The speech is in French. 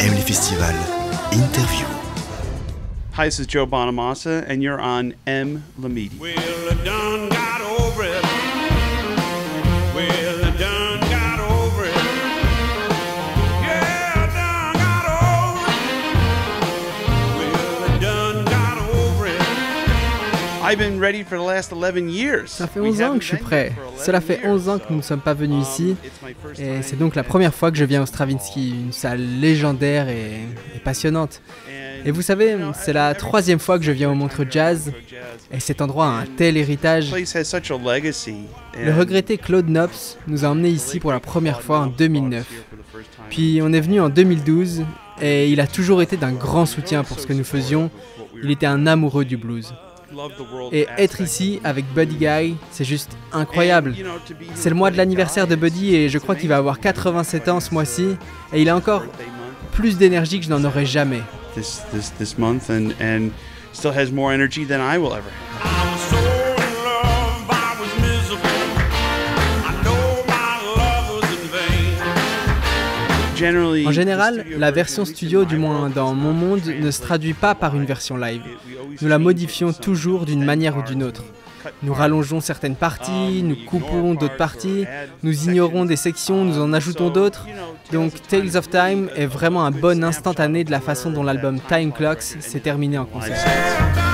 Aime les festivals. Interview. Hi, this is Joe Bonamassa, and you're on M. La Media. Well, Ça fait We 11 ans que je suis been prêt. here for 11 Cela fait years, 11 ans que nous ne so, sommes pas venus um, ici. Et time c'est donc la première fois que je viens au Stravinsky, une salle légendaire et, et passionnante. And, Et vous savez, you know, c'est la troisième fois que je viens au Montreux Jazz. Et cet endroit a un tel héritage. Le regretté Claude Knops nous a emmenés ici pour la première fois en 2009. Puis, Puis on est venu en 2012 et il a toujours été d'un grand soutien pour ce que nous faisions. Il était un amoureux du blues. Et être ici avec Buddy Guy, c'est juste incroyable. C'est le mois de l'anniversaire de Buddy et je crois qu'il va avoir 87 ans ce mois-ci. Et il a encore plus d'énergie que je n'en aurais jamais. this this this month and and still has more energy than I will ever have. En général, la version, studio, du moins dans mon monde, ne se traduit pas par une version live. Nous la modifions toujours d'une manière ou d'une autre. Nous rallongeons certaines parties, um, nous coupons d'autres parties, nous ignorons des sections, nous en Um, ajoutons d'autres. Donc Tales of Time est vraiment un bon instantané de la façon dont l'album time Time clock Clocks s'est terminé en concert.